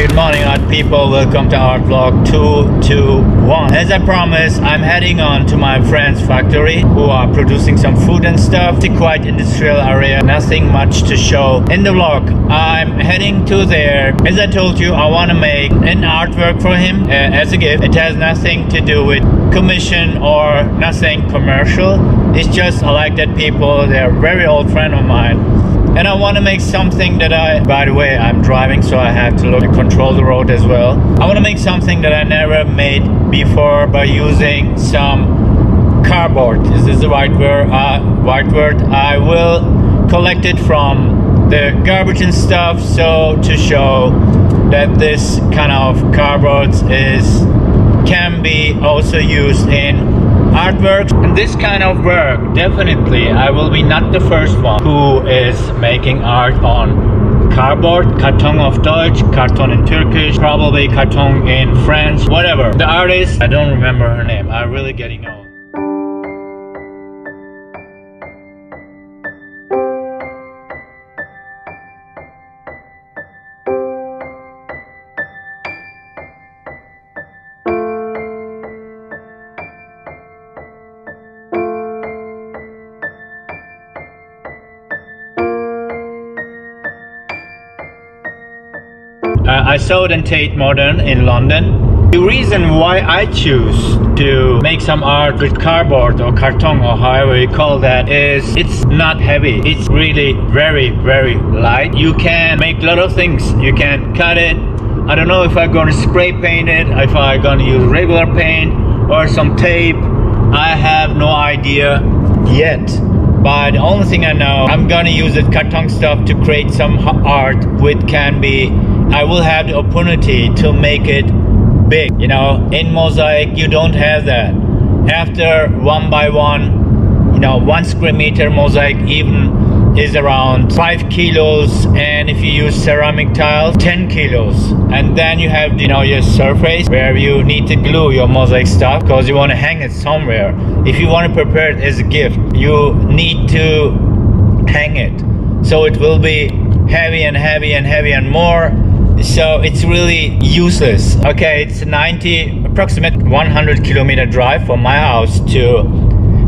Good morning, art people. Welcome to Art Vlog 221. As I promised, I'm heading on to my friend's factory who are producing some food and stuff. It's quite industrial area, nothing much to show in the vlog. I'm heading to there. As I told you, I want to make an artwork for him uh, as a gift. It has nothing to do with commission or nothing commercial. It's just I like that people. They're a very old friend of mine and I want to make something that I by the way I'm driving so I have to look and control the road as well. I want to make something that I never made before by using some cardboard. Is this the right word? Uh, right word? I will collect it from the garbage and stuff so to show that this kind of cardboard is can be also used in artworks and this kind of work definitely I will be not the first one who is making art on cardboard karton of Deutsch karton in Turkish probably karton in French whatever. The artist I don't remember her name. I'm really getting old I sold in Tate Modern in London. The reason why I choose to make some art with cardboard or carton or however you call that is it's not heavy. It's really very, very light. You can make a lot of things. You can cut it. I don't know if I'm gonna spray paint it, if I'm gonna use regular paint or some tape. I have no idea yet but the only thing I know I'm gonna use the carton stuff to create some art which can be I will have the opportunity to make it big. You know, in mosaic, you don't have that. After one by one, you know, one square meter mosaic even is around five kilos. And if you use ceramic tiles, 10 kilos. And then you have, you know, your surface where you need to glue your mosaic stuff because you want to hang it somewhere. If you want to prepare it as a gift, you need to hang it. So it will be heavy and heavy and heavy and more so it's really useless. Okay it's 90 approximate 100 kilometer drive from my house to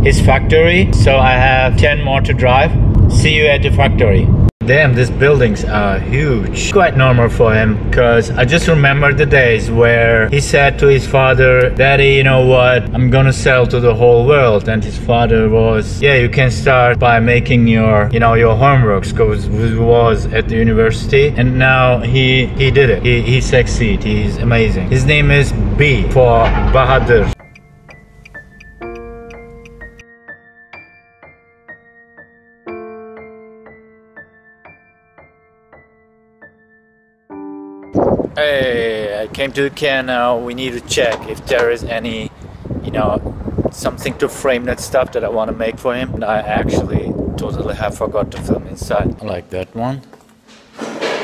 his factory. So i have 10 more to drive. See you at the factory Damn, these buildings are huge. Quite normal for him, because I just remember the days where he said to his father, Daddy, you know what, I'm gonna sell to the whole world. And his father was, yeah, you can start by making your, you know, your homeworks, because was at the university. And now he, he did it. He, he succeeded. He's amazing. His name is B for Bahadur. Hey, I came to the can now. We need to check if there is any, you know, something to frame that stuff that I want to make for him. And I actually totally have forgot to film inside. I like that one.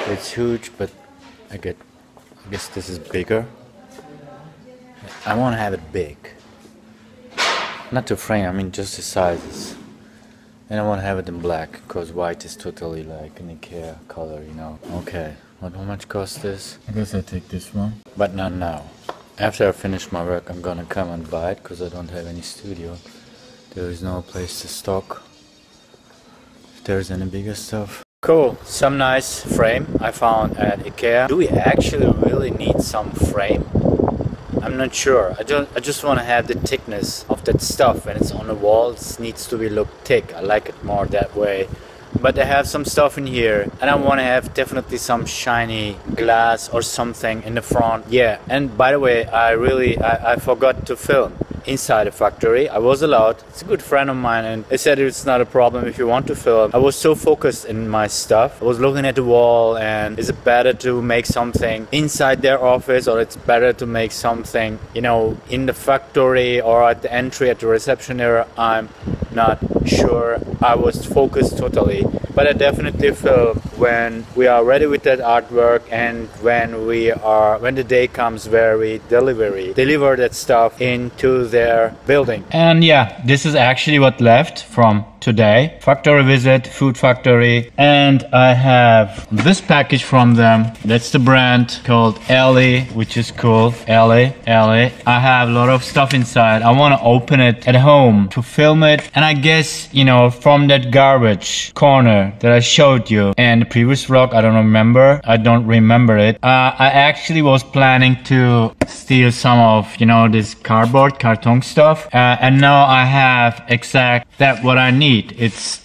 It's huge, but I get, I guess this is bigger. I want to have it big. Not to frame, I mean just the sizes. And I want to have it in black, because white is totally like an Ikea color, you know. Okay. What, how much cost this? I guess I take this one. But not now. After I finish my work, I'm gonna come and buy it because I don't have any studio. There is no place to stock. If there's any bigger stuff. Cool, some nice frame I found at Ikea. Do we actually really need some frame? I'm not sure. I don't. I just want to have the thickness of that stuff when it's on the walls. Needs to be look thick. I like it more that way but I have some stuff in here and I want to have definitely some shiny glass or something in the front yeah and by the way I really I, I forgot to film inside the factory. I was allowed it's a good friend of mine and he said it's not a problem if you want to film. I was so focused in my stuff. I was looking at the wall and is it better to make something inside their office or it's better to make something you know in the factory or at the entry at the reception area? I'm not sure. I was focused totally. But I definitely feel when we are ready with that artwork and when we are when the day comes where we delivery deliver that stuff into their building. And yeah this is actually what left from today. Factory visit, food factory. And I have this package from them. That's the brand called Alli, which is cool. Alli, Alli. I have a lot of stuff inside. I want to open it at home to film it. And I guess, you know, from that garbage corner that I showed you in the previous vlog, I don't remember. I don't remember it. Uh, I actually was planning to steal some of, you know, this cardboard, carton stuff. Uh, and now I have exact that what I need. It's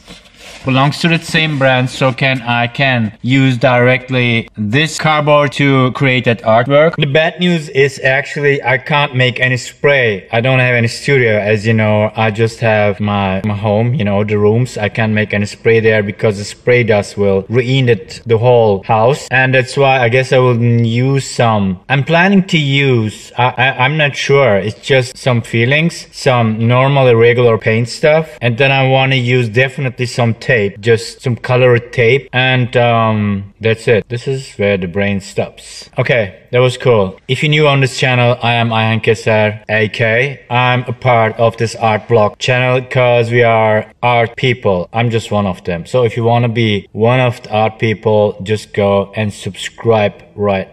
belongs to the same brand so can I can use directly this cardboard to create that artwork. The bad news is actually I can't make any spray. I don't have any studio as you know. I just have my, my home, you know, the rooms. I can't make any spray there because the spray dust will ruin it, the whole house. And that's why I guess I will use some. I'm planning to use, I, I, I'm not sure. It's just some feelings, some normal regular paint stuff. And then I want to use definitely some some tape, just some colored tape, and um, that's it. This is where the brain stops. Okay, that was cool. If you're new on this channel, I am Ayhan Keser, AK. I'm a part of this art blog channel because we are art people. I'm just one of them. So if you want to be one of the art people, just go and subscribe right